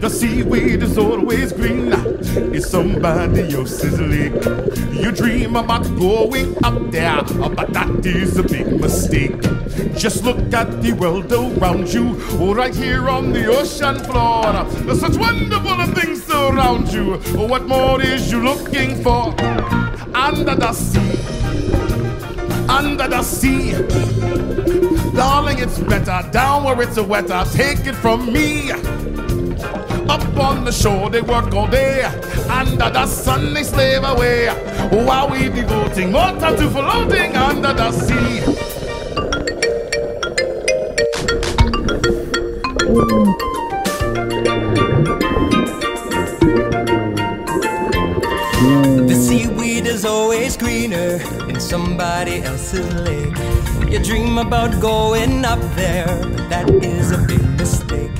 The seaweed is always green. It's somebody else's lake. You dream about going up there, but that is a big mistake. Just look at the world around you, right here on the ocean floor. There's such wonderful things around you. What more is you looking for? Under the sea, under the sea. It's better down where it's wetter. Take it from me. Up on the shore, they work all day. Under the sun, they slave away. While we devoting more time to floating under the sea. The seaweed is always greener in somebody else's lake. You dream about going up there, but that is a big mistake.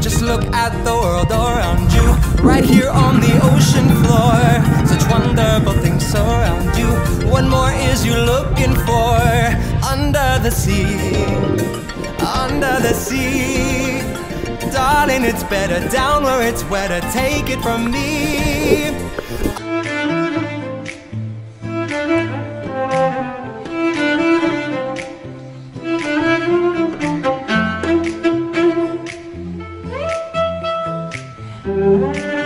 Just look at the world around you, right here on the ocean floor. Such wonderful things surround you. What more is you looking for? Under the sea, under the sea. Darling, it's better down where it's wetter. Take it from me. Música